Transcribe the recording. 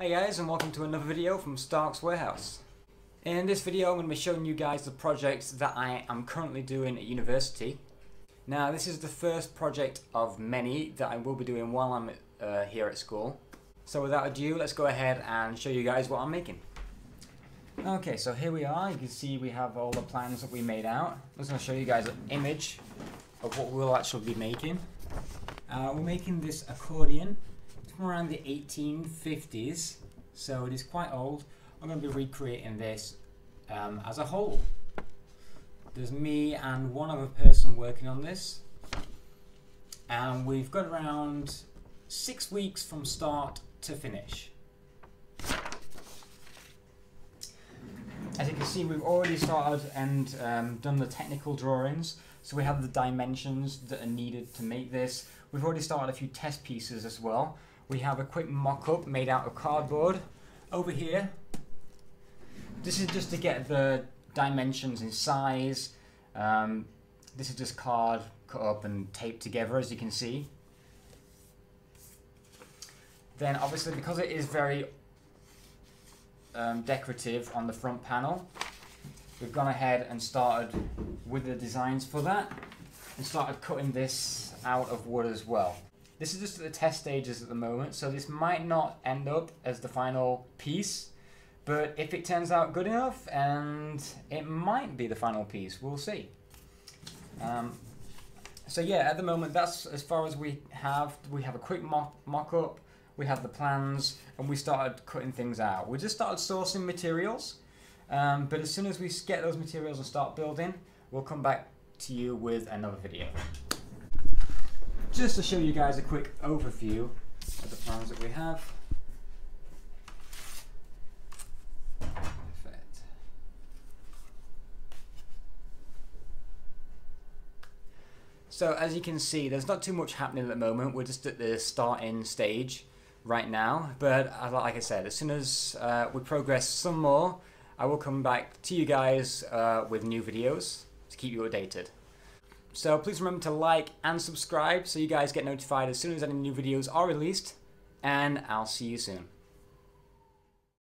Hey guys and welcome to another video from Stark's Warehouse. In this video I'm going to be showing you guys the projects that I am currently doing at university. Now this is the first project of many that I will be doing while I'm uh, here at school. So without ado let's go ahead and show you guys what I'm making. Okay so here we are, you can see we have all the plans that we made out. I'm just going to show you guys an image of what we'll actually be making. Uh, we're making this accordion from around the 1850s, so it is quite old. I'm going to be recreating this um, as a whole. There's me and one other person working on this, and we've got around six weeks from start to finish. As you can see, we've already started and um, done the technical drawings. So we have the dimensions that are needed to make this. We've already started a few test pieces as well. We have a quick mock-up made out of cardboard over here. This is just to get the dimensions in size. Um, this is just card cut up and taped together as you can see. Then obviously because it is very um, decorative on the front panel, we've gone ahead and started with the designs for that and started cutting this out of wood as well. This is just the test stages at the moment, so this might not end up as the final piece, but if it turns out good enough, and it might be the final piece, we'll see. Um, so yeah, at the moment, that's as far as we have. We have a quick mock, mock up, we have the plans, and we started cutting things out. We just started sourcing materials, um, but as soon as we get those materials and start building, we'll come back to you with another video. Just to show you guys a quick overview of the plans that we have. Perfect. So as you can see, there's not too much happening at the moment. We're just at the starting stage right now. But uh, like I said, as soon as uh, we progress some more, I will come back to you guys uh, with new videos to keep you updated. So please remember to like and subscribe so you guys get notified as soon as any new videos are released. And I'll see you soon.